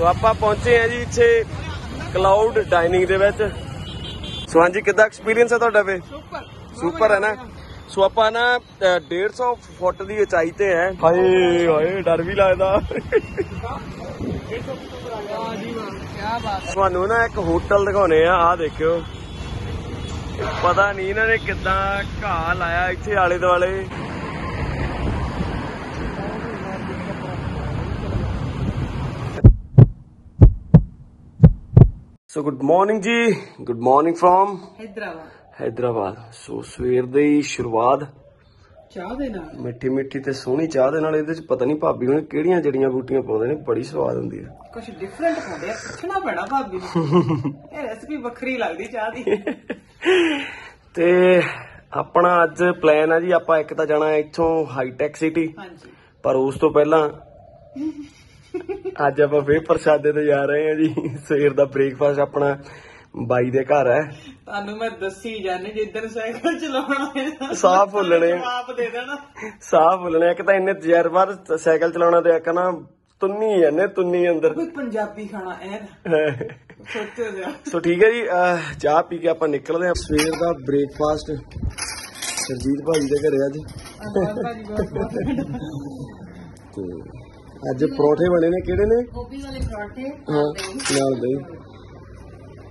ਸੋ ਆਪਾਂ ਪਹੁੰਚੇ ਆ ਜੀ ਇੱਥੇ ਕਲਾਉਡ ਡਾਈਨਿੰਗ ਦੇ ਵਿੱਚ। ਸੋ ਹਾਂਜੀ ਕਿੱਦਾਂ ਐਕਸਪੀਰੀਅੰਸ ਹੈ ਤੁਹਾਡਾ ਵੇ? ਸੁਪਰ ਸੁਪਰ ਹੈ ਨਾ? ਸੋ ਆਪਾਂ ਨਾ ਅ, 150 ਫੁੱਟ ਦੀ ਉਚਾਈ ਤੇ ਹੈ। ਹਾਏ ਹਾਏ ਡਰ ਵੀ ਲੱਗਦਾ। ਤੁਹਾਨੂੰ ਨਾ ਇੱਕ ਹੋਟਲ ਦਿਖਾਉਣੇ ਆ ਆਹ ਦੇਖਿਓ। ਪਤਾ ਨਹੀਂ ਇਹਨਾਂ ਨੇ ਕਿੱਦਾਂ ਘਾਹ ਲਾਇਆ ਇੱਥੇ ਆਲੇ ਦੁਆਲੇ ਸੋ ਗੁੱਡ ਮਾਰਨਿੰਗ ਜੀ good morning from Hyderabad Hyderabad so ਸਵੇਰ ਦੀ ਸ਼ੁਰੂਆਤ ਚਾਹ ਦੇ ਨਾਲ। ਮਿੱਠੀ ਮਿੱਠੀ ਤੇ ਸੋਹਣੀ ਚਾਹ ਦੇ ਨਾਲ ਇਹਦੇ ਚ ਪਤਾ ਨਹੀਂ ਭਾਬੀ ਹੁਣ ਕਿਹੜੀਆਂ ਜੜੀਆਂ ਬੂਟੀਆਂ ਪਾਉਂਦੇ ਨੇ ਬੜੀ ਸਵਾਦ ਹੁੰਦੀ ਹੈ ਕੁਝ ਡਿਫਰੈਂਟ ਪਾਉਂਦੇ ਆ ਪੁੱਛਣਾ ਪੈਣਾ ਭਾਬੀ ਨੂੰ। ਇਹ ਰੈਸਪੀ ਵੱਖਰੀ ਲੱਗਦੀ ਚਾਹ ਦੀ। ਤੇ ਆਪਣਾ ਅੱਜ ਪਲਾਨ ਹੈ ਜੀ ਆਪਾਂ ਇੱਕ ਤਾਂ ਜਾਣਾ ਹੈ ਇੱਥੋਂ ਹਾਈਟੈਕ ਸਿਟੀ ਹਾਂਜੀ। ਪਰ ਉਸ ਤੋਂ ਪਹਿਲਾਂ ਅੱਜ ਆਪਾਂ ਫੇਰ ਪ੍ਰਸ਼ਾਦੇ ਤੇ ਜਾ ਰਹੇ ਹਾਂ ਜੀ। ਸਵੇਰ ਦਾ ਬ੍ਰੇਕਫਾਸਟ ਆਪਣਾ ਬਾਈ ਦੇ ਘਰ ਹੈ। ਤੁਹਾਨੂੰ ਮੈਂ ਦੱਸੀ ਜਾਣੇ ਜਿੱਦਣ ਸਾਈਕਲ ਚਲਾਉਣਾ ਹੈ ਸਾਹ ਫੁੱਲਣੇ। ਆਪ ਦੇ ਦੇਣਾ। ਸਾਹ ਫੁੱਲਣੇ ਇੱਕ ਤਾਂ ਇੰਨੇ ਤਜਰਬਾਰ ਸਾਈਕਲ ਚਲਾਉਣਾ ਤੇ ਇੱਕ ਨਾ ਤੁੰਨੀ ਜਾਂਦੇ ਤੁੰਨੀ ਅੰਦਰ। ਕੋਈ ਪੰਜਾਬੀ ਖਾਣਾ ਐ ਸੋਚੋ ਜਾ ਸੋ ਠੀਕ ਹੈ ਜੀ ਚਾਹ ਪੀ ਕੇ ਆਪਾਂ ਨਿਕਲਦੇ ਹਾਂ। ਸਵੇਰ ਦਾ ਬ੍ਰੇਕਫਾਸਟ ਸਰਜੀਤ ਭਾਜੀ ਦੇ ਘਰੇ ਅੱਜ। ਤੇ ਅੱਜ ਪਰੌਠੇ ਬਣੇ ਨੇ ਕਿਹੜੇ ਨੇ? ਗੋਭੀ ਵਾਲੇ ਪਰਾਂਠੇ। ਹਾਂ ਨਾਲ ਦੇ।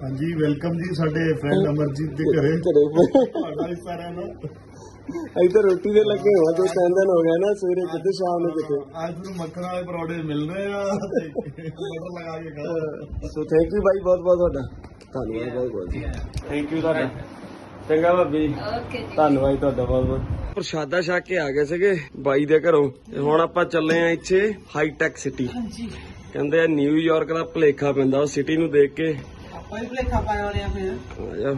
ਹਾਂਜੀ ਵੈਲਕਮ ਜੀ ਸਾਡੇ ਫਰੈਂਡ ਅਮਰਜੀਤ ਦੇ ਘਰੇ। ਤੁਹਾਡਾ ਵੀ ਸਾਰਿਆਂ ਦਾ। ਇੱਧਰ ਰੋਟੀ ਦੇ ਲੱਗੇ ਹੋਆ ਦੋ ਤਿੰਨ ਦਿਨ ਹੋ ਗਏ ਨਾ ਸਵੇਰੇ ਕਿਤੇ ਸ਼ਾਮ ਨੂੰ ਕਿਤੇ ਅੱਜ ਤੁਹਾਨੂੰ ਮੱਖਣ ਵਾਲੇ ਪਰੌੜੇ ਮਿਲ ਰਹੇ ਆ ਤੇ ਮਟਰ ਲਗਾ ਕੇ ਖਾਓ ਸੋ ਥੈਂਕ ਯੂ ਬਾਈ ਬਹੁਤ ਬਹੁਤ ਤੁਹਾਡਾ। ਧੰਨਵਾਦ ਬਹੁਤ ਬਹੁਤ ਜੀ ਥੈਂਕ ਯੂ ਤੁਹਾਡਾ। ਚੰਗਾ ਭਾਬੀ। ਓਕੇ ਧੰਨਵਾਦ ਤੁਹਾਡਾ ਬਹੁਤ ਬਹੁਤ ਪ੍ਰਸ਼ਾਦਾ ਛਕ ਕੇ ਆ ਗਏ ਸੀਗੇ ਬਾਈ ਦੇ ਘਰੋਂ ਤੇ ਹੁਣ ਆਪਾਂ ਚੱਲੇ ਆ ਇੱਥੇ ਹਾਈਟੈਕ ਸਿਟੀ ਹਾਂਜੀ। ਕਹਿੰਦੇ ਆ ਨਿਊਯਾਰਕ ਦਾ ਭਲੇਖਾ ਪੈਂਦਾ ਉਹ ਸਿਟੀ ਨੂੰ ਦੇਖ ਕੇ। ਆਪਾਂ ਹੀ ਭਲੇਖਾ ਪਾਇਆ ਹੋਣੇ ਆ ਫਿਰ ਆ ਜਾ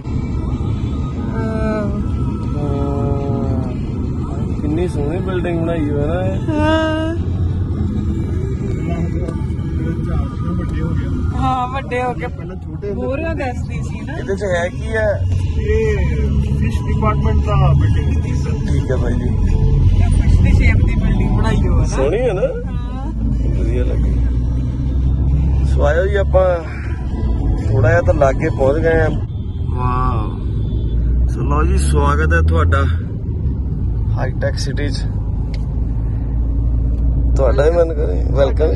ਕਿੰਨੀ ਸੋਹਣੀ ਬਿਲਡਿੰਗ ਬਣਾਈ ਹੋਈ ਹੈ ਨਾ। ਵੱਡੇ ਹੋ। ਗਿਆ ਹਾਂ ਵੱਡੇ ਹੋ ਕੇ। ਪਹਿਲਾਂ ਛੋਟੇ ਹੋਰ ਦੱਸਦੀ ਸੀ ਨਾ। ਇਹਦੇ ਚ ਹੈ ਕੀ ਹੈ ਇਹ ਫਿਸ਼ ਡਿਪਾਰਟਮੈਂਟ ਦਾ ਬਿਲਡਿੰਗ ਸੀ। ਸਰ ਠੀਕ ਹੈ ਬਾਈ ਜੀ। ਫਿਸ਼ ਦੀ ਸ਼ੇਪ ਦੀ ਬਿਲਡਿੰਗ ਬਣਾਈ ਹੋ ਨਾ। ਸੋਹਣੀ ਹੈ ਨਾ। ਹਾਂ ਵਧੀਆ ਲੱਗੀ। ਸੋ ਆਇਓ ਜੀ ਆਪਾਂ ਥੋੜਾ ਜਿਹਾ ਤਾਂ ਲਾਗੇ ਪਹੁੰਚ ਗਏ ਆ। ਵਾਓ ਸੋ ਲਓ ਜੀ ਸਵਾਗਤ ਹੈ ਤੁਹਾਡਾ ਹਾਈਟੈਕ ਸਿਟੀ 'ਚ। ਤੁਹਾਡਾ ਹੀ ਮਨ ਕਰੇ ਵੈਲਕਮ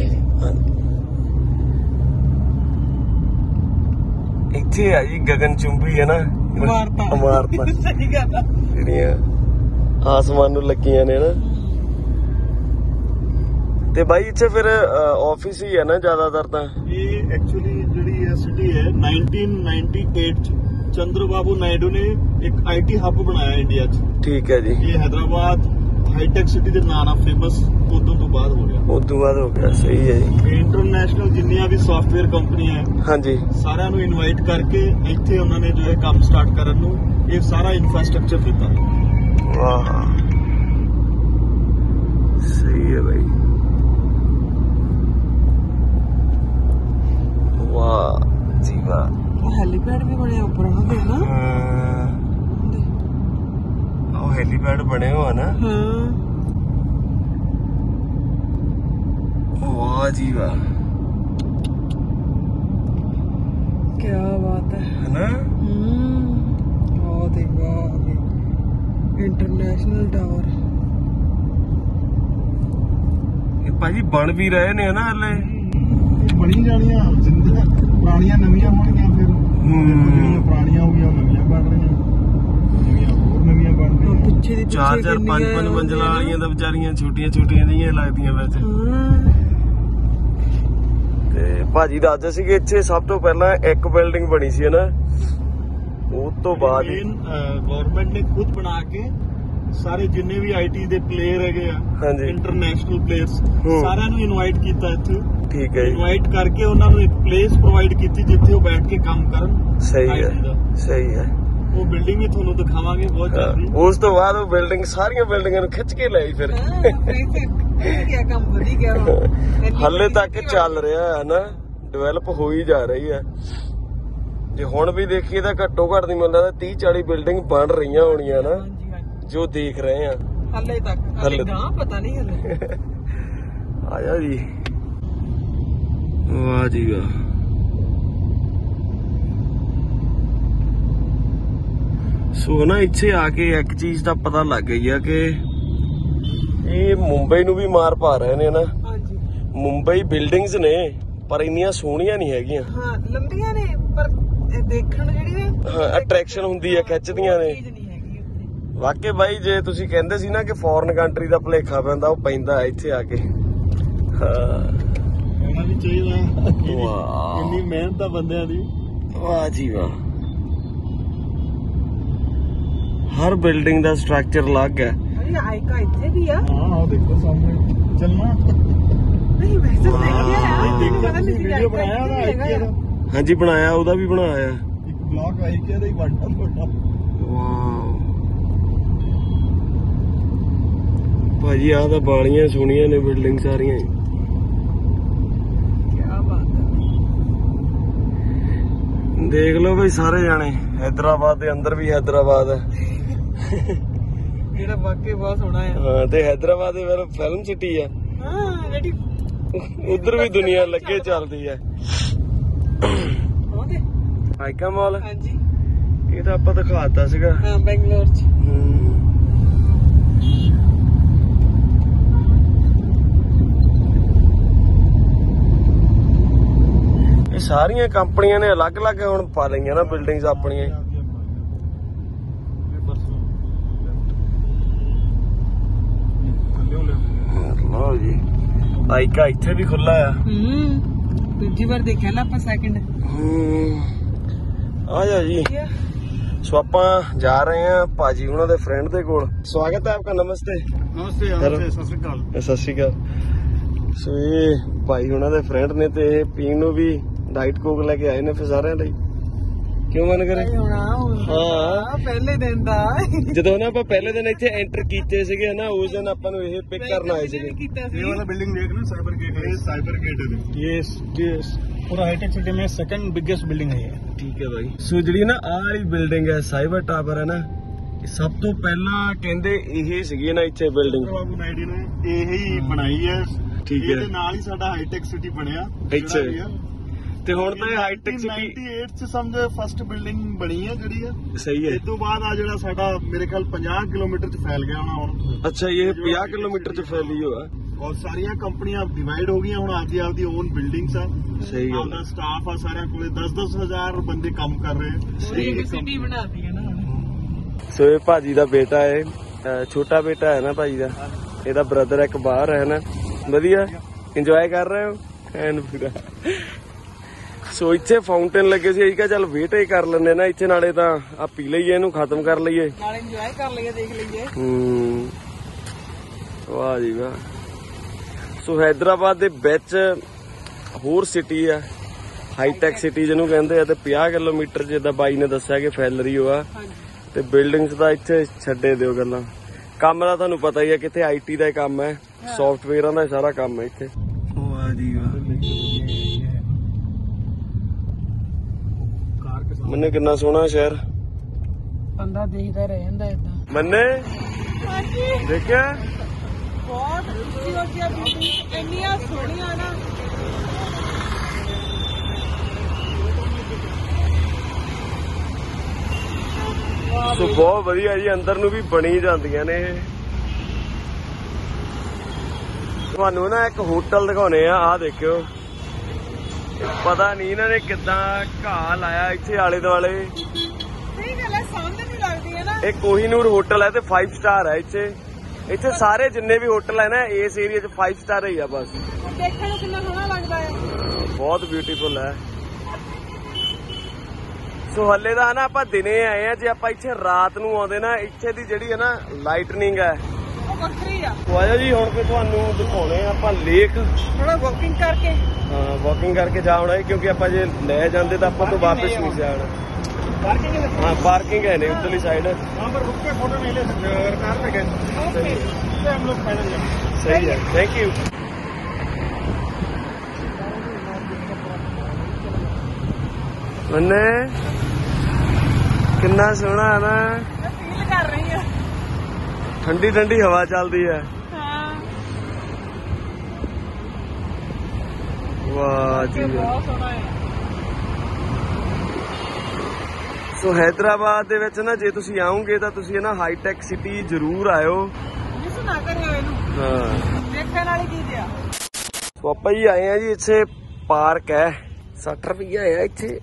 ਇੱਥੇ ਆ ਜੀ ਗਗਨ ਚੁੰਬੀ ਹੈ ਨਾ। ਇਮਾਰਤਾਂ। ਇਮਾਰਤਾਂ। ਸਹੀ ਗੱਲ ਆ। ਜਿਹੜੀਆਂ ਆਸਮਾਨ ਨੂੰ ਲੱਗੀਆਂ ਨੇ ਨਾ। ਤੇ ਬਾਈ ਇੱਥੇ ਫਿਰ ਆਫਿਸ ਹੀ ਹੈ ਨਾ ਜ਼ਿਆਦਾਤਰ ਤਾਂ? ਇਹ ਐਕਚੁਅਲੀ ਜਿਹੜੀ ਇਹ ਸਿਟੀ ਹੈ 1998 ਚ ਚੰਦਰਬਾਬੂ ਨਾਇਡੂ ਨੇ ਇੱਕ ਆਈਟੀ ਹੱਬ ਬਣਾਇਆ ਇੰਡੀਆ 'ਚ। ਠੀਕ ਹੈ ਜੀ। ਇਹ ਹੈਦਰਾਬਾਦ ਹਾਈਟੈਕ ਸਿਟੀ ਦੇ ਨਾਂ ਨਾਲ ਫੇਮਸ ਉਦੋਂ ਤੋਂ ਬਾਅਦ ਹੋ ਗਿਆ ਉਦੋਂ ਬਾਅਦ ਹੋ ਗਿਆ ਸਹੀ ਹੈ ਜੀ। ਇੰਟਰਨੈਸ਼ਨਲ ਜਿੰਨੀਆਂ ਵੀ ਸੌਫਟਵੇਅਰ ਕੰਪਨੀਆਂ ਹੈ ਹਾਂਜੀ। ਸਾਰਿਆਂ ਨੂੰ ਇਨਵਾਈਟ ਕਰਕੇ ਇੱਥੇ ਉਹਨਾਂ ਨੇ ਜੋ ਹੈ ਕੰਮ ਸਟਾਰਟ ਕਰਨ ਨੂੰ ਇਹ ਸਾਰਾ ਇਨਫਰਾਸਟ੍ਰਕਚਰ ਦਿੱਤਾ। ਵਾਹ। ਸਹੀ ਹੈ ਬਾਈ। ਵਾਹ ਜੀ ਵਾਹ। ਹੈਲੀਪੈਡ ਵੀ ਬਣਿਆ ਉੱਪਰ ਉਹਨਾਂ ਦੇ ਨਾ। ਹਾਂ। ਉਹ ਹੈਲੀਪੈਡ ਬਣੇ ਹੋਆ ਨਾ। ਹਾਂ। ਵਾਹ ਜੀ ਵਾਹ ਕੀ ਬਾਤ ਹੈ। ਹਨਾ? ਹੂੰ। ਉਹ ਤੇ ਵਾਹ ਇੰਟਰਨੈਸ਼ਨਲ ਟਾਵਰ। ਇਹ ਭਾਜੀ ਬਣ ਵੀ ਰਹੇ ਨੇ ਨਾ ਹਲੇ। ਬਣੀ ਜਾਣੀਆਂ ਜ਼ਿੰਦਗੀ ਪੁਰਾਣੀਆਂ ਨਵੀਆਂ ਹੋਣਗੀਆਂ ਫਿਰ। ਪੁਰਾਣੀਆਂ ਹੋ ਗਈਆਂ ਨਵੀਆਂ ਬਣ ਰਹੀਆਂ। ਨਵੀਆਂ ਹੋਰ ਨਵੀਆਂ ਬਣ ਰਹੀਆਂ ਪਿੱਛੇ ਦੀ ਚਾਰ ਚਾਰ ਪੰਜ ਪੰਜ ਮੰਜ਼ਲਾਂ ਵਾਲੀਆਂ ਤਾਂ ਵਿਚਾਰੀਆਂ ਛੋਟੀਆਂ ਛੋਟੀਆਂ ਜਿਹੀਆਂ ਲੱਗਦੀਆਂ ਵਿੱਚ ਹਾਂ। ਤੇ ਭਾਜੀ ਦੱਸਦੇ ਸੀਗੇ ਇੱਥੇ ਸਭ ਤੋਂ ਪਹਿਲਾਂ ਇੱਕ ਬਿਲਡਿੰਗ ਬਣੀ ਸੀ ਨਾ? ਉਸ ਤੋਂ ਬਾਅਦ ਹੀ- ਗਵਰਨਮੈਂਟ ਨੇ ਖੁਦ ਬਣਾ ਕੇ ਸਾਰੇ ਜਿੰਨੇ ਵੀ ਆਈਟੀ ਦੇ ਪਲੇਅਰ ਹੈਗੇ ਆ ਹਾਂਜੀ। International players. ਸਾਰਿਆਂ ਨੂੰ ਇਨਵਾਈਟ ਕੀਤਾ ਇੱਥੇ। ਠੀਕ ਹੈ ਇਨਵਾਈਟ ਕਰਕੇ ਉਹਨਾਂ ਨੂੰ ਇੱਕ ਪਲੇਸ ਪ੍ਰੋਵਾਈਡ ਕੀਤੀ ਜਿੱਥੇ ਉਹ ਬੈਠ ਕੇ ਕੰਮ ਕਰਨ ਸਹੀ ਹੈ। ਸਹੀ ਹੈ। ਉਹ ਬਿਲਡਿੰਗ ਵੀ ਤੁਹਾਨੂੰ ਦਿਖਾਵਾਂਗੇ ਬਹੁਤ ਜਲਦੀ। ਹਾਂ, ਉਸ ਤੋਂ ਬਾਅਦ ਉਹ ਬਿਲਡਿੰਗ ਸਾਰੀਆਂ ਬਿਲਡਿੰਗਾਂ ਨੂੰ ਖਿੱਚ ਕੇ ਲਈ ਫਿਰ। ਕੀ ਕੰਮ ਵਧੀ ਗਿਆ ਹੁਣ ਹੱਲੇ ਤੱਕ ਚੱਲ ਰਿਹਾ ਹੈ ਨਾ ਡਿਵੈਲਪ ਹੋ ਹੀ ਜਾ ਰਹੀ ਹੈ। ਜੇ ਹੁਣ ਵੀ ਦੇਖੀਏ ਤਾਂ ਘੱਟੋ ਘੱਟ ਦੀ ਮਿਲਦਾ 30 40 ਬਿਲਡਿੰਗ ਬਣ ਰਹੀਆਂ ਹੋਣੀਆਂ ਨਾ ਜੋ ਦੇਖ ਰਹੇ ਆ ਹੱਲੇ ਤੱਕ ਹੱਲੇ ਗਾਂ ਪਤਾ ਨਹੀਂ ਹੱਲੇ। ਆਇਆ ਜੀ। ਵਾਹ ਜੀ ਵਾਹ। ਸੋ ਨਾ ਇੱਥੇ ਆ ਕੇ ਇੱਕ ਚੀਜ਼ ਦਾ ਪਤਾ ਲੱਗ ਗਈ ਆ ਕਿ ਇਹ ਮੁੰਬਈ ਨੂੰ ਵੀ ਮਾਰ ਪਾ ਰਹੇ ਨੇ ਨਾ। ਹਾਂਜੀ। ਮੁੰਬਈ ਬਿਲਡਿੰਗਸ ਨੇ ਪਰ ਇੰਨੀਆਂ ਸੋਹਣੀਆਂ ਨਹੀਂ ਹੈਗੀਆਂ। ਹਾਂ ਲੰਬੀਆਂ ਨੇ ਪਰ ਇਹ ਦੇਖਣ ਜਿਹੜੀ ਨੇ ਹਾਂ ਅਟਰੈਕਸ਼ਨ ਹੁੰਦੀ ਆ ਖਿੱਚਦੀਆਂ ਨੇ। ਚੀਜ਼ ਨਹੀਂ ਹੈਗੀ ਉੱਥੇ। ਵਾਕਈ ਬਾਈ ਜੇ ਤੁਸੀਂ ਕਹਿੰਦੇ ਸੀ ਨਾ ਕਿ ਫੋਰਨ ਕੰਟਰੀ ਦਾ ਭਲੇਖਾ ਪੈਂਦਾ ਉਹ ਪੈਂਦਾ ਇੱਥੇ ਆ ਕੇ। ਹਾਂ। ਹੋਣਾ ਵੀ ਚਾਹੀਦਾ ਵਾਹ। ਇੰਨੀ ਮਿਹਨਤ ਆ ਬੰਦਿਆਂ ਦੀ। ਵਾਹ ਜੀ ਵਾਹ। ਹਰ ਬਿਲਡਿੰਗ ਦਾ ਸਟਰਕਚਰ ਅਲੱਗ ਹੈ। ਅਰੇ ਆਇਕਾ ਇੱਥੇ ਵੀ ਆ। ਹਾਂ ਆਹ ਦੇਖੋ ਸਾਹਮਣੇ। ਚੱਲਣਾ। ਨਹੀਂ ਮੈਂ ਤਾਂ ਦੇਖਿਆ ਆ। ਨਹੀਂ ਦੇਖਿਆ ਪਤਾ ਨਹੀਂ ਸੀ ਵੀਡੀਓ ਬਣਾਇਆ ਉਹਦਾ ਆਈਕੀਆ ਦਾ। ਹਾਂਜੀ ਬਣਾਇਆ ਉਹਦਾ ਵੀ ਬਣਾਇਆ। ਇੱਕ ਬਲੌਗ ਦਾ ਹੀ ਬਣਦਾ ਤੁਹਾਡਾ। ਵਾਓ। ਭਾਜੀ ਆਹ ਤਾਂ ਬਾਲੀਆਂ ਸੋਹਣੀਆਂ ਨੇ ਬਿਲਡਿੰਗ ਸਾਰੀਆਂ ਹੀ। ਕੀ ਬਾਤ ਹੈ ਦੇਖ ਲਓ ਬਈ ਸਾਰੇ ਜਾਣੇ। ਹੈਦਰਾਬਾਦ ਦੇ ਅੰਦਰ ਵੀ ਹੈਦਰਾਬਾਦ ਹੈ। ਜਿਹੜਾ ਵਾਕਈ ਬਹੁਤ ਸੋਹਣਾ ਆ ਹਾਂ ਤੇ ਹੈਦਰਾਬਾਦ ਦੇ ਫਿਰ ਫਿਲਮ ਸਿਟੀ ਆ ਹਾਂ ਜਿਹੜੀ ਉਧਰ ਵੀ ਦੁਨੀਆ ਲੱਗੇ ਚੱਲਦੀ ਹੈ। ਉਹਦੇ ਆਈਕਾ ਮਾਲ। ਹਾਂਜੀ। ਇਹ ਤਾਂ ਆਪਾਂ ਦਿਖਾਤਾ ਸੀਗਾ। ਹਾਂ ਬੈਂਗਲੌਰ ਚ। ਹਮ। ਸਾਰੀਆਂ ਕੰਪਨੀਆਂ ਨੇ ਅਲੱਗ-ਅਲੱਗ ਹੁਣ ਪਾ ਲਈਆਂ ਨਾ ਬਿਲਡਿੰਗਸ ਆਪਣੀਆਂ ਹੀ। ਲਓ ਜੀ। ਆਈਕਾ ਇੱਥੇ ਵੀ ਖੁੱਲਾ ਆ। ਹੂੰ ਦੂਜੀ ਵਾਰ ਦੇਖਿਆ ਨਾ ਆਪਾਂ ਸੈਕਿੰਡ ਹਮ। ਆ ਜਾ ਜੀ। ਸੋ ਆਪਾਂ ਜਾ ਰਹੇ ਹਾਂ ਭਾਜੀ ਉਹਨਾਂ ਦੇ ਫਰੈਂਡ ਦੇ ਕੋਲ। ਸਵਾਗਤ ਹੈ ਆਪਕਾ ਨਮਸਤੇ। ਨਮਸਤੇ. ਨਮਸਤੇ ਸਤਿ ਸ੍ਰੀ ਅਕਾਲ। ਸਤਿ ਸ਼੍ਰੀ ਅਕਾਲ। ਸੋ ਇਹ ਭਾਈ ਉਹਨਾਂ ਦੇ ਫਰੈਂਡ ਨੇ ਤੇ ਇਹ ਪੀਣ ਨੂੰ ਵੀ ਡਾਈਟ ਕੋਕ ਲੈ ਕੇ ਆਏ ਨੇ ਫਿਰ ਸਾਰਿਆਂ ਲਈ। ਕਿਉਂ ਮਨ ਕਰੇ? ਹਾਂ। ਪਹਿਲੇ ਦਿਨ ਦਾ। ਜਦੋਂ ਨਾ ਆਪਾਂ ਪਹਿਲੇ ਦਿਨ ਇੱਥੇ ਐਂਟਰ ਕੀਤੇ ਸੀਗੇ ਨਾ ਉਸ ਦਿਨ ਆਪਾਂ ਨੂੰ ਇਹ ਪਿਕ ਕਰਨ ਆਏ ਸੀਗੇ। ਇਹ ਵਾਲਾ ਬਿਲਡਿੰਗ ਦੇਖ ਨਾ ਸਾਈਬਰ ਗੇਟ ਹੈ ਸਾਈਬਰ ਗੇਟ ਹੈ ਯੈਸ ਯੈਸ ਪੂਰਾ ਹਾਈਟੈਕ ਸਿਟੀ ਮੇਂ ਸੈਕੰਡ ਬਿਗੇਸਟ ਬਿਲਡਿੰਗ ਹੈ ਠੀਕ ਹੈ ਭਾਈ ਸੋ ਜਿਹੜੀ ਨਾ ਆਹ ਵਾਲੀ ਬਿਲਡਿੰਗ ਹੈ ਸਾਈਬਰ ਟਾਵਰ ਹੈ ਨਾ ਸਭ ਤੋਂ ਪਹਿਲਾਂ ਕਹਿੰਦੇ ਇਹ ਸੀਗੀ ਨਾ ਇੱਥੇ ਬਿਲਡਿੰਗ ਨੇ ਇਹ ਹੀ ਬਣਾਈ ਹੈ। ਠੀਕ ਹੈ। ਇਹਦੇ ਨਾਲ ਹੀ ਸਾਡਾ ਹਾਈਟੈਕ ਸਿਟੀ ਬਣਿਆ। ਇੱਥੇ ਤੇ ਹੁਣ ਤਾਂ ਇਹ ਹਾਈਟੈਕ ਸਿਟੀ 98 ਚ ਸਮਝ ਫਸਟ ਬਿਲਡਿੰਗ ਬਣੀ ਹੈ ਜਿਹੜੀ ਹੈ ਸਹੀ ਹੈ। ਇਸ ਤੋਂ ਬਾਅਦ ਆ ਜਿਹੜਾ ਸਾਡਾ ਮੇਰੇ ਖਿਆਲ 50 ਕਿਲੋਮੀਟਰ ਚ ਫੈਲ ਗਿਆ ਹੋਣਾ ਹੁਣ। ਅੱਛਾ ਇਹ 50 ਕਿਲੋਮੀਟਰ ਚ ਫੈਲੀ ਹੋਆ ਔਰ ਸਾਰੀਆਂ ਕੰਪਨੀਆਂ ਡਿਵਾਈਡ ਹੋ ਗਈਆਂ ਹੁਣ ਆਪਦੀ ਆਪਦੀ ਓਨ ਬਿਲਡਿੰਗਸ ਆ। ਸਹੀ ਗੱਲ ਆਪਦਾ ਸਟਾਫ ਆ ਸਾਰਿਆਂ ਕੋਲੇ 10-10 ਹਜ਼ਾਰ ਬੰਦੇ ਕੰਮ ਕਰ ਰਹੇ ਸਹੀ ਪੂਰੀ ਸਿਟੀ ਬਣਾਤੀ ਹੈ ਨਾ ਹੁਣ। ਸੋ ਇਹ ਭਾਜੀ ਦਾ ਬੇਟਾ ਹੈ ਛੋਟਾ ਬੇਟਾ ਹੈ ਨਾ ਭਾਜੀ ਦਾ। ਇਹਦਾ ਬ੍ਰਦਰ ਇੱਕ ਬਾਹਰ ਹੈ ਨਾ। ਵਧੀਆ? ਇੰਜੋਏ ਕਰ ਰਹੇ ਹੋ? ਐਨ ਪੂਰਾ। ਸੋ ਇੱਥੇ ਫਾਊਂਟੇਨ ਲੱਗੇ ਸੀ ਅਸੀਂ ਕਿਹਾ ਚੱਲ ਵੇਟ ਹੀ ਕਰ ਲੈਂਦੇ ਨਾ ਇੱਥੇ ਨਾਲੇ ਤਾਂ ਆ ਪੀ ਲਈਏ ਇਹਨੂੰ ਖਤਮ ਕਰ ਲਈਏ। ਨਾਲ ਇੰਜੋਏ ਕਰ ਲਈਏ ਦੇਖ ਲਈਏ। ਹੂੰ। ਵਾਹ ਜੀ ਵਾਹ। ਸੋ ਹੈਦਰਾਬਾਦ ਦੇ ਵਿੱਚ ਹੋਰ ਸਿਟੀ ਆ ਹਾਈਟੈਕ ਸਿਟੀ ਜਿਹਨੂੰ ਕਹਿੰਦੇ ਆ ਤੇ 50 ਕਿਲੋਮੀਟਰ ਜਿੱਦਾਂ ਬਾਈ ਨੇ ਦੱਸਿਆ ਕਿ ਫੈਲ ਰਹੀ ਹੋਆ ਤੇ ਬਿਲਡਿੰਗਸ ਦਾ ਇੱਥੇ ਛੱਡੇ ਦਿਓ ਗੱਲਾਂ। ਕੰਮ ਦਾ ਤੁਹਾਨੂੰ ਪਤਾ ਹੀ ਹੈ ਕਿੱਥੇ ਆਈਟੀ ਦਾ ਕੰਮ ਹੈ ਸੌਫਟਵੇਅਰਾਂ ਦਾ ਸਾਰਾ ਕੰਮ ਹੈ ਇੱਥੇ। ਮੰਨੇ ਕਿੰਨਾ ਸੋਹਣਾ ਸ਼ਹਿਰ। ਬੰਦਾ ਦੇਖਦਾ ਰਹਿ ਜਾਂਦਾ ਇਦਾਂ ਮੰਨੇ? ਹਾਂਜੀ। ਦੇਖਿਆ? ਬਹੁਤ ਉੱਚੀ ਉੱਚੀਆਂ ਬਿਲਡਿੰਗ ਇੰਨੀਆਂ ਸੋਹਣੀਆਂ ਨਾ। ਸੋ ਬਹੁਤ ਵਧੀਆ ਜੀ ਅੰਦਰ ਨੂੰ ਵੀ ਬਣੀ ਜਾਂਦੀਆਂ ਨੇ ਇਹ। ਤੁਹਾਨੂੰ ਨਾ ਇੱਕ ਹੋਟਲ ਦਿਖਾਉਣੇ ਆ ਆ ਦੇਖਿਓ। ਪਤਾ ਨਹੀਂ ਇਹਨਾਂ ਨੇ ਕਿੱਦਾਂ ਘਾਹ ਲਾਇਆ ਇੱਥੇ ਆਲੇ ਦੁਆਲੇ। ਸਹੀ ਗੱਲ ਹੈ ਸਾਹਮਣੇ ਨਹੀਂ ਲੱਗਦੀ ਹੈ ਨਾ। ਇਹ ਕੋਹੀਨੂਰ ਹੋਟਲ ਹੈ ਤੇ 5 ਸਟਾਰ ਹੈ ਇੱਥੇ। ਇੱਥੇ ਸਾਰੇ ਜਿੰਨੇ ਵੀ ਹੋਟਲ ਹੈ ਨਾ ਇਸ ਏਰੀਆ 'ਚ 5 ਸਟਾਰ ਹੀ ਆ ਬਸ। ਦੇਖਣ ਨੂੰ ਕਿੰਨਾ ਸੋਹਣਾ ਲੱਗਦਾ ਹੈ। ਬਹੁਤ ਬਿਊਟੀਫੁਲ ਹੈ। ਸੋ ਹੱਲੇ ਦਾ ਨਾ ਆਪਾਂ ਦਿਨੇ ਆਏ ਆ ਜੇ ਆਪਾਂ ਇੱਥੇ ਰਾਤ ਨੂੰ ਆਉਂਦੇ ਨਾ ਇੱਥੇ ਦੀ ਜਿਹੜੀ ਹੈ ਨਾ ਲਾਈਟਨਿੰਗ ਹੈ ਉਹ ਜੀ ਹੁਣ ਤੇ ਤੁਹਾਨੂੰ ਦਿਖਾਉਣੇ ਆ ਆਪਾਂ ਲੇਕ। ਥੋੜਾ ਵਾਕਿੰਗ ਕਰਕੇ। ਹਾਂ ਵਾਕਿੰਗ ਕਰਕੇ ਜਾਉਣਾ ਹੈ ਕਿਉਂਕਿ ਆਪਾਂ ਜੇ ਲੈ ਜਾਂਦੇ ਤਾਂ ਆਪਾਂ ਤੋਂ ਵਾਪਸ ਨਹੀਂ ਜਾਣਾ। ਪਾਰਕਿੰਗ ਹਾਂ ਪਾਰਕਿੰਗ ਹੈ ਨੇ ਉਤਲੀ ਸਾਈਡ ਹਾਂ ਪਰ ਰੁਕ ਕੇ ਫੋਟੋ ਨਹੀਂ ਲੈ ਸਕਦੇ ਕਾਰ ਤੇ ਗਏ ਓਕੇ ਤੇ ਹਮ ਲੋਗ ਫਾਈਨਲ ਸਹੀ ਹੈ। ਥੈਂਕ ਯੂ ਮੰਨੇ ਕਿੰਨਾ ਸੋਹਣਾ ਹੈ ਨਾ। ਫੀਲ ਕਰ ਰਹੀ ਹਾਂ। ਠੰਡੀ ਠੰਡੀ ਹਵਾ ਚੱਲਦੀ ਹੈ। ਹਾਂ ਵਾਹ। ਜੀ ਸੋ ਹੈਦਰਾਬਾਦ ਦੇ ਵਿੱਚ ਨਾ ਜੇ ਤੁਸੀਂ ਆਓਗੇ ਤਾਂ ਤੁਸੀਂ ਨਾ ਹਾਈਟੈਕ ਸਿਟੀ ਜ਼ਰੂਰ ਆਇਓ। ਜਿਸ ਨਾ ਕਰਿਓ ਇਹਨੂੰ। ਹਾਂ। ਦੇਖਣ ਵਾਲੀ ਚੀਜ਼ ਆ। ਸੋ ਆਪਾਂ ਹੀ ਆਏ ਆ ਜੀ ਇੱਥੇ ਪਾਰਕ ਹੈ। 60 ਰੁਪਈਆ ਹੈ ਇੱਥੇ।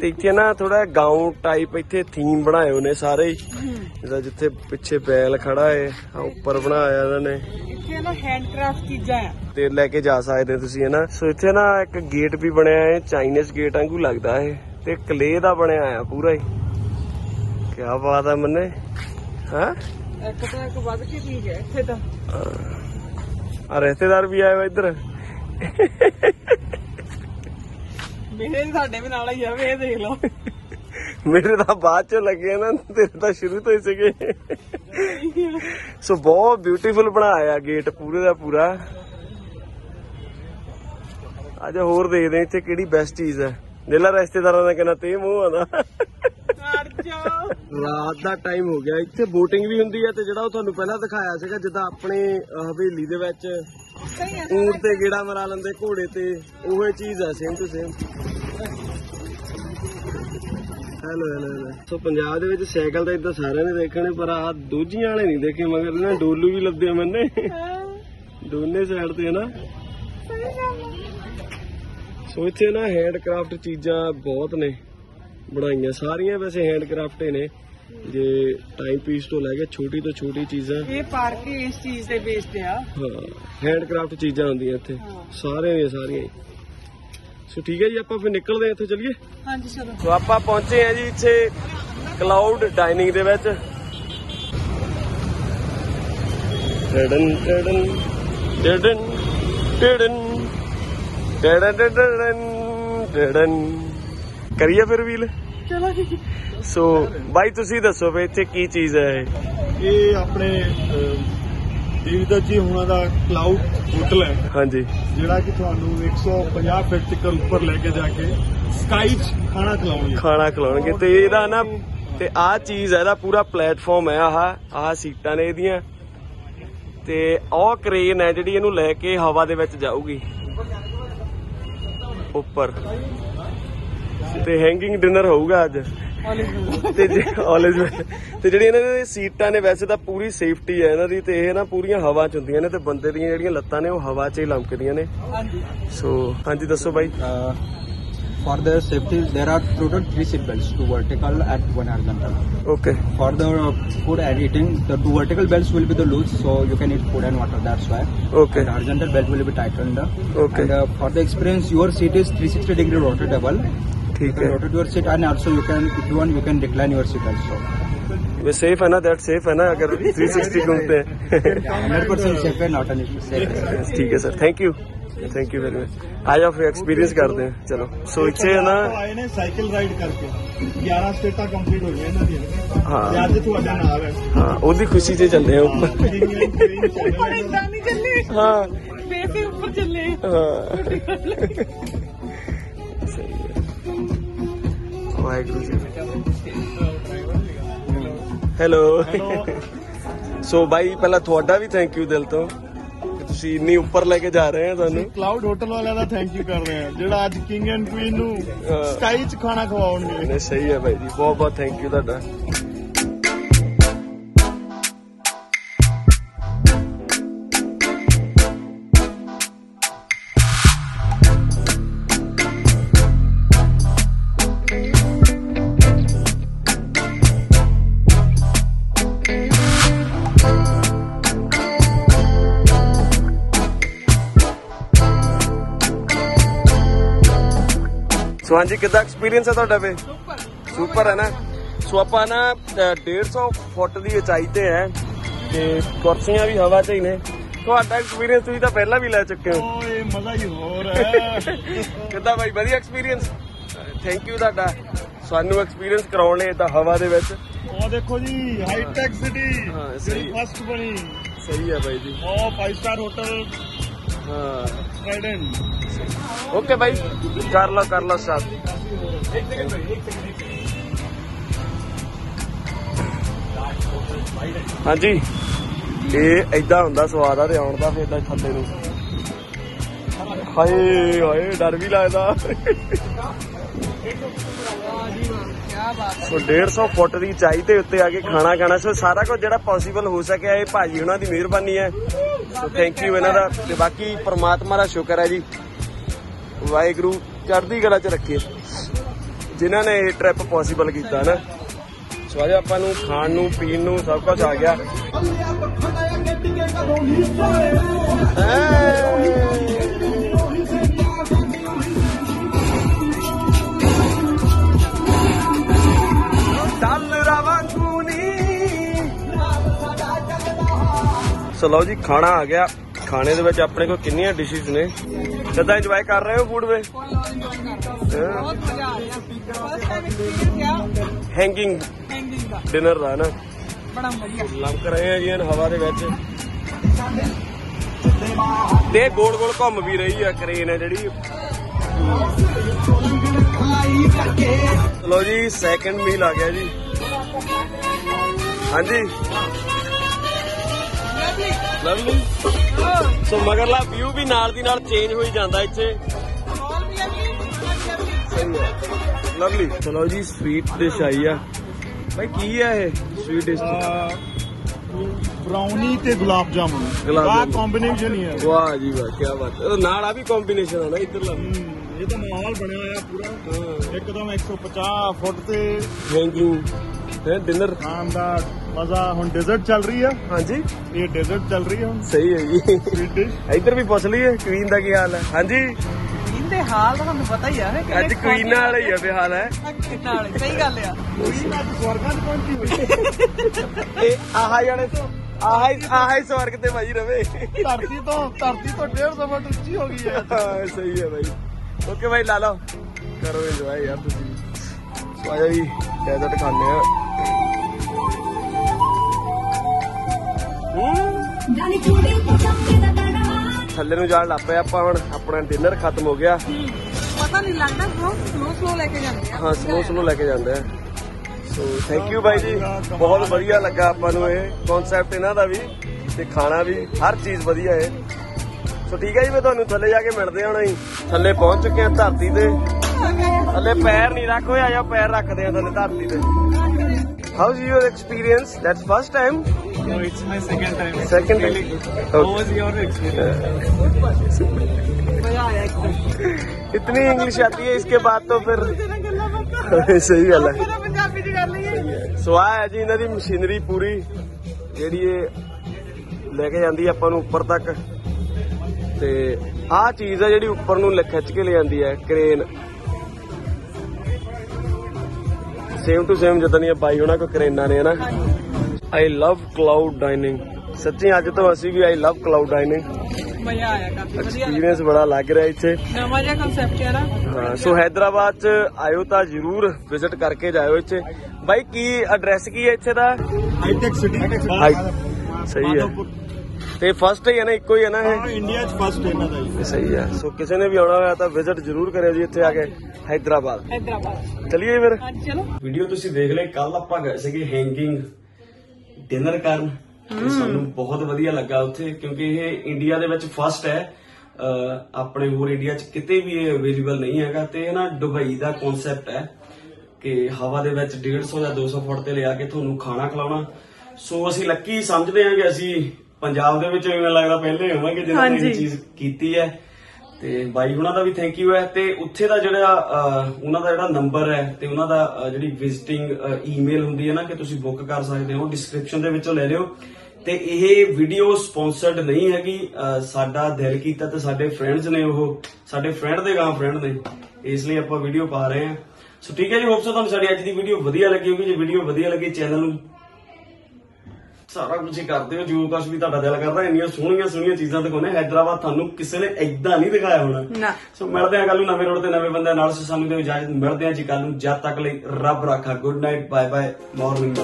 ਤੇ ਇੱਥੇ ਨਾ ਥੋੜਾ ਗਾਉਂ ਟਾਈਪ ਇੱਥੇ ਥੀਮ ਬਣਾਏ ਹੋਏ ਨੇ ਸਾਰੇ ਹੀ। ਜਿਹਦਾ ਜਿੱਥੇ ਪਿੱਛੇ ਬੈਲ ਖੜਾ ਹੈ ਆ ਉੱਪਰ ਬਣਾਇਆ ਇਹਨਾਂ ਨੇ। ਇੱਥੇ ਨਾ ਹੈਂਡਕ੍ਰਾਫਟ ਚੀਜ਼ਾਂ ਆ। ਤੇ ਲੈ ਕੇ ਜਾ ਸਕਦੇ ਤੁਸੀਂ ਹਨਾ? ਸੋ ਇੱਥੇ ਨਾ ਇੱਕ ਗੇਟ ਵੀ ਬਣਿਆ ਹੈ ਚਾਈਨੀਜ਼ ਗੇਟ ਵਾਂਗੂ ਲੱਗਦਾ ਹੈ ਤੇ ਕਲੇ ਦਾ ਬਣਿਆ ਆ ਪੂਰਾ ਹੀ ਕੀ ਬਾਤ ਹੈ ਮੰਨੇ। ਹਾਂ? ਇੱਕ ਤੋਂ ਇੱਕ ਵੱਧ ਕੇ ਚੀਜ਼ ਹੈ ਇੱਥੇ ਤਾਂ। ਆ ਰਿਸ਼ਤੇਦਾਰ ਵੀ ਆਏ ਵਾ ਇੱਧਰ। ਮੇਰੇ ਸਾਡੇ ਵੀ ਨਾਲ ਹੀ ਆ, ਵੇ ਦੇਖ ਲਓ। ਮੇਰੇ ਤਾਂ ਬਾਅਦ ਚੋਂ ਲੱਗੇ ਨਾ, ਤੇਰੇ ਤਾਂ ਸ਼ੁਰੂ ਤੋਂ ਹੀ ਸੀਗੇ। ਸੋ ਬਹੁਤ ਬਿਊਟੀਫੁਲ ਬਣਾਇਆ ਗੇਟ ਪੂਰੇ ਦਾ ਪੂਰਾ। ਅੱਜ ਹੋਰ ਦੇਖਦੇ ਇੱਥੇ ਕਿਹੜੀ ਬੈਸਟ ਚੀਜ਼ ਹੈ। ਦੇਲਾ ਰਿਸ਼ਤੇਦਾਰਾਂ ਦਾ ਕਹਿੰਦਾ ਤੇ ਮੂੰਹ ਆਦਾ ਰਾਤ ਦਾ ਟਾਈਮ ਹੋ ਗਿਆ। ਇੱਥੇ ਬੋਟਿੰਗ ਵੀ ਹੁੰਦੀ ਹੈ ਤੇ ਜਿਹੜਾ ਉਹ ਤੁਹਾਨੂੰ ਪਹਿਲਾਂ ਦਿਖਾਇਆ ਸੀਗਾ ਜਿੱਦਾਂ ਆਪਣੇ ਅਹ, ਹਵੇਲੀ ਦੇ ਵਿੱਚ ਹੈ ਊਂਟ ਤੇ ਗੇੜਾ ਮਰਾ ਲੈਂਦੇ ਘੋੜੇ ਤੇ ਉਹੇ ਚੀਜ਼ ਹੈ same to same hello hello hello so Punjab ਦੇ ਵਿੱਚ ਸਾਈਕਲ ਤਾਂ ਇਦਾਂ ਸਾਰਿਆਂ ਨੇ ਦੇਖਣੇ ਪਰ ਆ ਦੋਜੀਆਂ ਵਾਲੇ ਨਹੀਂ ਦੇਖੇ ਮਗਰ ਨਾ ਡੋਲੂ ਵੀ ਲੱਭਦੇ ਆ ਮੈਨੇ। ਦੋਨੇ ਸਾਈਡ ਤੇ ਨਾ। ਸੋ ਇੱਥੇ ਨਾ ਹੈਂਡਕ੍ਰਾਫਟ ਚੀਜ਼ਾਂ ਬਹੁਤ ਨੇ। ਬਣਾਈਆਂ। ਸਾਰੀਆਂ ਵੈਸੇ ਹੈਂਡਕ੍ਰਾਫਟ ਨੇ। ਜੇ ਟਾਈਮ ਪੀਸ ਤੋਂ ਲੈ ਕੇ ਛੋਟੀ ਤੋਂ ਛੋਟੀ ਚੀਜ਼ਾਂ ਇਹ ਪਾਰਕ ਹੀ ਇਸ ਚੀਜ਼ ਤੇ ਬੇਸਡ ਆ। ਹਾਂ ਹੈਂਡਕ੍ਰਾਫਟ ਚੀਜ਼ਾਂ ਹੁੰਦੀਆਂ ਇੱਥੇ। ਸਾਰੇ ਦੀਆਂ ਸਾਰੀਆਂ ਹੀ। ਸੋ ਠੀਕ ਹੈ ਜੀ ਆਪਾਂ ਫਿਰ ਨਿਕਲਦੇ ਹਾਂ ਇੱਥੋਂ ਚੱਲੀਏ? ਹਾਂਜੀ ਚਲੋ। ਸੋ ਆਪਾਂ ਪਹੁੰਚੇ ਹਾਂ ਜੀ ਇੱਥੇ ਕਲਾਉਡ ਡਾਈਨਿੰਗ ਦੇ ਵਿੱਚ। ਟੜਨ ਟੜਨ ਟੜਨ ਟੜਨ ਟੜਨ ਟੜਨ ਟੜਨ ਕਰੀਏ ਫਿਰ ਵੀਲ ਚਲੋ ਜੀ। ਸੋ ਬਾਈ ਤੁਸੀਂ ਦੱਸੋ ਵੀ ਇੱਥੇ ਕੀ ਚੀਜ਼ ਹੈ ਇਹ? ਇਹ ਆਪਣੇ ਦੇਵਦਾ ਜੀ ਹੁਣਾਂ ਦਾ ਕਲਾਊਡ ਹੋਟਲ ਹੈ। ਹਾਂਜੀ। ਜਿਹੜਾ ਕਿ ਤੁਹਾਨੂੰ 150 ਫੀਟ ਤੱਕ ਉੱਪਰ ਲੈ ਕੇ ਜਾ ਕੇ ਸਕਾਈ 'ਚ ਖਾਣਾ ਖਿਲਾਉਣਗੇ। ਖਾਣਾ ਖਿਲਾਉਣਗੇ। ਤੇ ਇਹਦਾ ਨਾ ਤੇ ਆਹ ਚੀਜ਼ ਹੈ ਇਹਦਾ ਪੂਰਾ ਪਲੇਟਫਾਰਮ ਹੈ ਆਹ ਆਹ ਸੀਟਾਂ ਨੇ ਇਹਦੀਆਂ। ਤੇ ਉਹ ਕ੍ਰੇਨ ਹੈ ਜਿਹੜੀ ਇਹਨੂੰ ਲੈ ਕੇ ਹਵਾ ਦੇ ਵਿੱਚ ਜਾਊਗੀ। ਉੱਪਰ। ਤੇ ਹੈਂਗਿੰਗ ਡਿਨਰ ਹੋਊਗਾ ਅੱਜ ਤੇ ਜੇ ਆਲਵੇਜ਼ ਤੇ ਜਿਹੜੀ ਇਹਨਾਂ ਦੀ ਸੀਟਾਂ ਨੇ ਵੈਸੇ ਤਾਂ ਪੂਰੀ ਸੇਫਟੀ ਹੈ ਇਹਨਾਂ ਦੀ ਤੇ ਇਹ ਨਾ ਪੂਰੀਆਂ ਹਵਾ ਚ ਹੁੰਦੀਆਂ ਨੇ ਤੇ ਬੰਦੇ ਦੀਆਂ ਜਿਹੜੀਆਂ ਲੱਤਾਂ ਨੇ ਉਹ ਹਵਾ 'ਚ ਹੀ ਲੰਕਦੀਆਂ ਨੇ ਹਾਂਜੀ ਸੋ ਹਾਂਜੀ ਦੱਸੋ ਬਾਈ Uh, for their safety, there are total three seat belts, two vertical and one horizontal. Okay For the uh, food and eating, the two vertical belts will be the loose, so you can eat food and water. That's why. Okay. And horizontal belt will be tightened. Okay. And uh, for the experience, your seat is 360 degree rotatable. ठीक you can rotate your seat and also you can, if you want, you can recline your seat also. Safe है ना? That safe है ना? अगर 360 घूमते हैं। Hundred percent safe है not an ठीक है sir thank you thank you very much आज आप एक्सपीरियंस करते हैं चलो। सो है ना? साइकिल राइड करके। 11 स्टेटा कंप्लीट हो गए हाँ। हाँ ओदी खुशी से चल रहे हैं। ऊपर। हाँ। हाँ। ਵਾਹਿਗੁਰੂ ਜੀ ਹੈਲੋ ਸੋ ਬਾਈ ਪਹਿਲਾਂ ਤੁਹਾਡਾ ਵੀ ਥੈਂਕ ਯੂ ਦਿਲ ਤੋਂ ਕਿ ਤੁਸੀਂ ਇੰਨੀ ਉੱਪਰ ਲੈ ਕੇ ਜਾ ਰਹੇ ਹੋ ਤੁਹਾਨੂੰ। ਕਲਾਊਡ ਹੋਟਲ ਵਾਲਿਆਂ ਦਾ ਥੈਂਕ ਯੂ ਕਰਦੇ ਆ ਜਿਹੜਾ ਅੱਜ ਕਿੰਗ ਐਂਡ ਕੁਈਨ ਨੂੰ। ਸਕਾਈ 'ਚ ਖਾਣਾ ਖਵਾਉਣਗੇ। ਨਹੀਂ ਸਹੀ ਹੈ ਬਾਈ ਜੀ ਬਹੁਤ ਬਹੁਤ ਥੈਂਕ ਯੂ ਤੁਹਾਡਾ। ਸੋ ਹਾਂਜੀ ਕਿੱਦਾਂ ਐਕਸਪੀਰੀਅੰਸ ਹੈ ਤੁਹਾਡਾ ਵੇ? ਸੁਪਰ ਹੈ ਨਾ? ਸੋ ਆਪਾਂ ਨਾ ਅ, 150 ਫੁੱਟ ਦੀ ਉਚਾਈ ਤੇ ਹੈ ਤੇ ਕੁਰਸੀਆਂ ਵੀ ਹਵਾ 'ਚ ਹੀ ਨੇ। ਤੁਹਾਡਾ ਐਕਸਪੀਰੀਅੰਸ ਤੁਸੀਂ ਤਾਂ ਪਹਿਲਾਂ ਵੀ ਲੈ ਚੁੱਕੇ ਹੋ। ਓਏ ਮਜ਼ਾ ਹੀ ਹੋਰ ਹੈ। ਕਿੱਦਾਂ ਬਾਈ ਵਧੀਆ ਐਕਸਪੀਰੀਅੰਸ ਥੈਂਕ ਯੂ ਤੁਹਾਡਾ। ਸਾਨੂੰ ਐਕਸਪੀਰੀਅੰਸ ਕਰਾਉਣ ਲਈ ਤਾਂ ਹਵਾ ਦੇ ਵਿੱਚ। ਉਹ ਦੇਖੋ ਜੀ ਹਾਈਟੈਕ ਸਿਟੀ ਹਾਂ, ਸਹੀ। ਫਸਟ ਬਣੀ। ਸਹੀ ਹੈ ਬਾਈ ਜੀ। ਉਹ 5 ਸਟਾਰ ਹੋਟਲ ਹਾਂ। ਟ੍ਰਾਈਡੈਂਟ ਓਕੇ ਬਾਈ ਕਰ ਲਓ ਕਰ ਲਓ ਸਟਾਰਟ ਹਾਂਜੀ। ਇਹ ਐਦਾਂ ਹੁੰਦਾ, ਸਵਾਦ ਆ ਤੇ ਆਉਣ ਦਾ, ਫਿਰ ਏਦਾਂ ਥੱਲੇ ਨੂੰ। ਹਾਏ ਹਾਏ, ਡਰ ਵੀ ਲੱਗਦਾ। ਕੀ ਬਾਤ ਸੋ 150 ਫੁੱਟ ਦੀ ਚਾਈ ਤੇ ਉੱਤੇ ਆ ਕੇ ਖਾਣਾ ਖਾਣਾ, ਸੋ ਸਾਰਾ ਕੁਝ ਜਿਹੜਾ ਪੋਸੀਬਲ ਹੋ ਸਕਿਆ, ਇਹ ਭਾਜੀ ਉਹਨਾਂ ਦੀ ਮਿਹਰਬਾਨੀ ਹੈ। ਸੋ ਥੈਂਕ ਯੂ ਇਹਨਾਂ ਦਾ। ਤੇ ਬਾਕੀ ਪ੍ਰਮਾਤਮਾ ਦਾ ਸ਼ੁਕਰ ਹੈ ਜੀ। ਵਾਹਿਗੁਰੂ ਚੜ੍ਹਦੀ ਕਲਾ ਚ ਰੱਖੇ। ਜਿਨ੍ਹਾਂ ਨੇ ਇਹ ਟ੍ਰਿਪ ਪੋਸੀਬਲ ਕੀਤਾ ਨਾ ਸੋ ਅੱਜ ਆਪਾਂ ਨੂੰ ਖਾਣ ਨੂੰ ਪੀਣ ਨੂੰ ਸਭ ਕੁਝ ਆ ਗਿਆ। ਚੱਲ ਸੋ ਲਓ ਜੀ ਖਾਣਾ ਆ ਗਿਆ। ਖਾਣੇ ਦੇ ਵਿੱਚ ਆਪਣੇ ਕੋਲ ਕਿੰਨੀਆਂ ਡਿਸ਼ਿਸ ਨੇ? ਕਿੱਦਾਂ ਇੰਜੋਏ ਕਰ ਰਹੇ ਹੋ ਫੂਡ ਵੇ? ਬਹੁਤ ਮਜ਼ਾ ਆ ਰਿਹਾ। ਫਸਟ ਟਾਈਮ ਐਕਸਪੀਰੀਅੰਸ ਕਿਆ ਹੈਂਗਿੰਗ ਹੈਂਗਿੰਗ ਦਾ। ਡਿਨਰ ਦਾ ਨਾ। ਬੜਾ ਵਧੀਆ ਲੰਕ ਰਹੇ ਆ ਜੀ ਇਹਨ ਹਵਾ ਦੇ ਵਿੱਚ। ਤੇ ਗੋਲ ਗੋਲ ਘੁੰਮ ਵੀ ਰਹੀ ਆ ਕਰੇਨ ਹੈ ਜਿਹੜੀ। ਲੋ ਜੀ ਸੈਕੰਡ ਮੀਲ ਆ ਗਿਆ ਜੀ। ਹਾਂਜੀ। ਲਵਲੀ ਸੋ ਮਗਰਲਾ ਵਿਊ ਵੀ ਨਾਲ ਦੀ ਨਾਲ ਚੇਂਜ ਹੋਈ ਜਾਂਦਾ ਇੱਥੇ। ਲਵਲੀ ਚਲੋ ਜੀ ਸਵੀਟ ਡਿਸ਼ ਆਈ ਆ। ਭਾਈ ਕੀ ਆ ਇਹ? ਸਵੀਟ ਡਿਸ਼ ਬ੍ਰਾਊਨੀ ਤੇ ਗੁਲਾਬ ਜਾਮੁਨ। ਜਾਮੁਨ। ਕੰਬੀਨੇਸ਼ਨ ਹੀ ਹੈ ਵਾਹ ਜੀ ਵਾਹ ਕੀ ਬਾਤ ਹੈ। ਨਾਲ ਆ ਵੀ ਕੰਬੀਨੇਸ਼ਨ ਆ ਨਾ ਇੱਧਰਲਾ ਇਹ ਤਾਂ ਮਾਹੌਲ ਬਣਿਆ ਹੋਇਆ ਪੂਰਾ। ਇੱਕਦਮ 150 ਫੁੱਟ ਤੇ ਥੈਂਕ ਯੂ ਹੈ ਡਿਨਰ ਖਾਣ ਦਾ ਮਜ਼ਾ ਹੁਣ ਡੈਜ਼ਰਟ ਚੱਲ ਰਹੀ ਆ। ਹਾਂਜੀ। ਇਹ ਡੈਜ਼ਰਟ ਚੱਲ ਰਹੀ ਆ ਹੁਣ। ਸਹੀ ਹੈ ਜੀ। ਇੱਧਰ ਵੀ ਪੁੱਛ ਲਈਏ ਕੁਈਨ ਦਾ ਕੀ ਹਾਲ ਹੈ? ਹਾਂਜੀ। ਇਹਦੇ ਹਾਲ ਤਾਂ ਤੁਹਾਨੂੰ ਪਤਾ ਹੀ ਆ ਨਾ ਅੱਜ ਕੁਈਨ ਨਾਲ ਹੀ ਆ ਵੀ ਹਾਲ ਹੈ ਨਾਲ ਸਹੀ ਗੱਲ ਆ। ਕੋਈ ਨਾ ਸਵਰਗਾਂ 'ਚ ਪਹੁੰਚੀ ਹੋਈ ਇਹ ਆਹਾ ਜਾਣੇ ਤੋਂ ਆਹਾ ਆਹਾ ਸਵਰਗ ਤੇ ਭਾਈ ਰਵੇ। ਧਰਤੀ ਤੋਂ ਧਰਤੀ ਤੋਂ 150 ਫੁੱਟ ਉੱਚੀ ਹੋ ਗਈ ਹੈ। ਹਾਂ, ਸਹੀ ਹੈ ਭਾਈ। ਓਕੇ ਭਾਈ ਲਾ ਲਓ। ਕਰੋ ਇੰਜੋਏ ਯਾਰ ਤੁਸੀਂ। ਆਜੋ ਜੀ ਡੈਜ਼ਰਟ ਖਾਣੇ ਆ। ਥੱਲੇ ਨੂੰ ਜਾਣ ਲੱਗ ਪਏ ਆਪਾਂ ਹੁਣ ਆਪਣਾ ਡਿਨਰ ਖਤਮ ਹੋ ਗਿਆ। ਪਤਾ ਨਹੀਂ ਲੱਗਦਾ ਬਹੁਤ ਸਲੋ ਸਲੋ ਲੈ ਕੇ ਜਾਂਦੇ ਆ। ਹਾਂ ਸਲੋ ਸਲੋ ਲੈ ਕੇ ਜਾਂਦੇ ਆ। ਸੋ ਥੈਂਕ ਯੂ ਬਾਈ ਜੀ। ਬਹੁਤ ਵਧੀਆ ਲੱਗਾ ਆਪਾਂ ਨੂੰ ਇਹ ਕਨਸੈਪਟ ਇਹਨਾਂ ਦਾ ਵੀ ਤੇ ਖਾਣਾ ਵੀ ਹਰ ਚੀਜ਼ ਵਧੀਆ ਹੈ ਸੋ ਠੀਕ ਹੈ ਜੀ ਮੈਂ ਤੁਹਾਨੂੰ ਥੱਲੇ ਜਾ ਕੇ ਮਿਲਦੇ ਹਾਂ ਹੁਣ ਅਸੀਂ। ਥੱਲੇ ਪਹੁੰਚ ਚੁੱਕੇ ਹਾਂ ਧਰਤੀ ਤੇ। ਥੱਲੇ ਪੈਰ ਨਹੀਂ ਰੱਖ ਹੋਇਆ ਜਾਂ ਪੈਰ ਰੱਖਦੇ ਆ ਥੱਲੇ ਧਰਤੀ ਤੇ how is your experience that's first time No, it's my second time. Second time. Really good. Okay. How was your experience? ਮਜ਼ਾ ਆਇਆ ਇੱਕਦਮ इतनी इंग्लिश आती है इसके बाद तो फिर ਤੇਰਾ ਗੱਲਾਂ ਬਾਤਾਂ ਸਹੀ ਗੱਲ ਹੈ ਆਪਾਂ ਪੰਜਾਬੀ ਚ ਕਰ ਲਈਏ ਸੋ ਆ ਹੈ ਜੀ ਇਹਨਾਂ ਦੀ ਮਸ਼ੀਨਰੀ ਪੂਰੀ ਜਿਹੜੀ ਇਹ ਲੈ ਕੇ ਜਾਂਦੀ ਹੈ ਆਪਾਂ ਨੂੰ ਉੱਪਰ ਤੱਕ ਤੇ ਆਹ ਚੀਜ਼ ਹੈ ਜਿਹੜੀ ਉੱਪਰ ਨੂੰ ਲ- ਖਿੱਚ ਕੇ ਲੈ ਜਾਂਦੀ ਹੈ ਕ੍ਰੇਨ ਸੇਮ ਟੂ ਸੇਮ ਜਿੱਦਾਂ ਦੀਆਂ ਬਾਈ ਉਹਨਾਂ ਕੋ ਕਰੇਨਾਂ ਨੇ ਨਾ ਆਈ ਲਵ ਕਲਾਉਡ ਡਾਈਨਿੰਗ ਸੱਚੀ ਅੱਜ ਤੋਂ ਅਸੀਂ ਵੀ ਆਈ ਲਵ ਕਲਾਉਡ ਡਾਈਨਿੰਗ ਮਜ਼ਾ ਆਇਆ ਕਾਫੀ ਵਧੀਆ ਐਕਸਪੀਰੀਅੰਸ ਬੜਾ ਲੱਗ ਰਿਹਾ ਇੱਥੇ। ਨਵਾਂ ਜਿਹਾ ਕਨਸੈਪਟ ਹੈ ਨਾ। ਹਾਂ ਸੋ ਹੈਦਰਾਬਾਦ ਚ ਆਇਓ ਤਾਂ ਜਰੂਰ ਵਿਜ਼ਿਟ ਕਰਕੇ ਜਾਇਓ ਇੱਥੇ। ਬਾਈ ਕੀ ਐਡਰੈਸ ਕੀ ਹੈ ਇੱਥੇ ਦਾ? City. Hi- ਸਹੀ ਹੈ। ਤੇ ਫਸਟ ਹੀ ਹੈ ਨਾ ਇੱਕੋ ਹੀ ਹੈ ਨਾ ਹਾਂ ਇਹ ਇੰਡੀਆ 'ਚ ਫਸਟ ਇਹਨਾਂ ਦਾ ਸਹੀ ਹੈ। ਸੋ ਕਿਸੇ ਨੇ ਵੀ ਆਉਣਾ ਹੋਇਆ ਤਾਂ ਵਿਜ਼ਿਟ ਜਰੂਰ ਕਰਿਓ ਜੀ ਇੱਥੇ ਆ ਕੇ ਹੈਦਰਾਬਾਦ। ਹੈਦਰਾਬਾਦ। ਚਲਿਏ ਫਿਰ? ਚਲੋ। ਵੀਡੀਓ ਤੁਸੀਂ ਦੇਖ ਲਈ ਕੱਲ ਆਪਾਂ ਗਏ ਸੀਗੇ ਹੈਂਗਿੰਗ ਡਿਨਰ ਕਰਨ। ਤੇ ਸਾਨੂੰ ਬਹੁਤ ਵਧੀਆ ਲੱਗਾ ਉੱਥੇ ਕਿਉਂਕਿ ਇਹ ਇੰਡੀਆ ਦੇ ਵਿੱਚ ਫਸਟ ਹੈ। ਆਪਣੇ ਹੋਰ ਇੰਡੀਆ 'ਚ ਕਿਤੇ ਵੀ ਇਹ ਅਵੇਲੇਬਲ ਨਹੀਂ ਹੈਗਾ ਤੇ ਇਹ ਨਾ ਦੁਬਈ ਦਾ ਕਨਸੈਪਟ ਹੈ ਕਿ ਹਵਾ ਦੇ ਵਿੱਚ 150 ਜਾਂ 200 ਫੁੱਟ ਤੇ ਲਿਆ ਕੇ ਤੁਹਾਨੂੰ ਖਾਣਾ ਖਿਲਾਉਣਾ। ਸੋ ਅਸੀਂ ਲੱਕੀ ਸਮਝਦੇ ਹਾਂ ਕਿ ਅਸੀਂ ਪੰਜਾਬ ਦੇ ਵਿੱਚ ਮੈਨੂੰ ਲੱਗਦਾ ਪਹਿਲੇ ਹੋਵਾਂਗੇ ਜਿਨ੍ਹਾਂ ਨੇ ਇਹ ਚੀਜ਼ ਕੀਤੀ ਹੈ। ਤੇ ਬਾਈ ਉਹਨਾਂ ਦਾ ਵੀ ਥੈਂਕ ਯੂ ਹੈ। ਤੇ ਉੱਥੇ ਦਾ ਜਿਹੜਾ ਉਹਨਾਂ ਦਾ ਜਿਹੜਾ ਨੰਬਰ ਹੈ ਤੇ ਉਹਨਾਂ ਦਾ ਜਿਹੜੀ ਵਿਜ਼ਿਟਿੰਗ ਈਮੇਲ ਹੁੰਦੀ ਹੈ ਨਾ ਕਿ ਤੁਸੀਂ ਬੁੱਕ ਕਰ ਸਕਦੇ ਹੋ ਡਿਸਕ੍ਰਿਪਸ਼ਨ ਦੇ ਵਿੱਚੋਂ ਲੈ ਲਿਓ। ਤੇ ਇਹ ਵੀਡੀਓ ਸਪਾਂਸਰਡ ਨਹੀਂ ਹੈਗੀ। ਸਾਡਾ ਦਿਲ ਕੀਤਾ ਤੇ ਸਾਡੇ ਫਰੈਂਡਸ ਨੇ ਉਹ ਸਾਡੇ ਫਰੈਂਡ ਦੇ ਗਾਂ ਫਰੈਂਡ ਨੇ ਇਸ ਲਈ ਆਪਾਂ ਵੀਡੀਓ ਪਾ ਰਹੇ ਹਾਂ। ਸੋ ਠੀਕ ਹੈ ਜੀ ਹੋਪ ਸੋ ਤੁਹਾਨੂੰ ਸਾਡੀ ਅੱਜ ਦੀ ਵੀਡੀਓ ਵਧੀਆ ਲੱਗੀ ਹੋਗੀ ਜੇ ਵੀਡੀਓ ਵਧੀਆ ਲੱਗੀ ਚੈਨਲ ਨੂੰ ਸਾਰਾ ਕੁਝ ਹੀ ਕਰਦੇ ਹੋ ਜੋ ਕੁਝ ਵੀ ਤੁਹਾਡਾ ਦਿਲ ਕਰਦਾ ਇੰਨੀਆਂ ਸੋਹਣੀਆਂ ਸੋਹਣੀਆਂ ਚੀਜ਼ਾਂ ਦਿਖਾਉਂਦੇ ਹੈਦਰਾਬਾਦ ਤੁਹਾਨੂੰ ਕਿਸੇ ਨੇ ਐਦਾਂ ਨਹੀਂ ਦਿਖਾਇਆ ਹੋਣਾ। ਸੋ ਮਿਲਦੇ ਹਾਂ ਕੱਲ ਨੂੰ ਨਵੇਂ ਰੋਡ ਤੇ ਨਵੇਂ ਬੰਦੇ ਨਾਲ। ਸੋ ਸਾਨੂੰ ਦਿਓ ਇਜਾਜ਼ਤ। ਮਿਲਦੇ ਹਾਂ ਜੀ ਕੱਲ ਨੂੰ। ਜਦ ਤੱਕ ਲਈ ਰੱਬ ਰਾਖਾ। Good night bye bye morning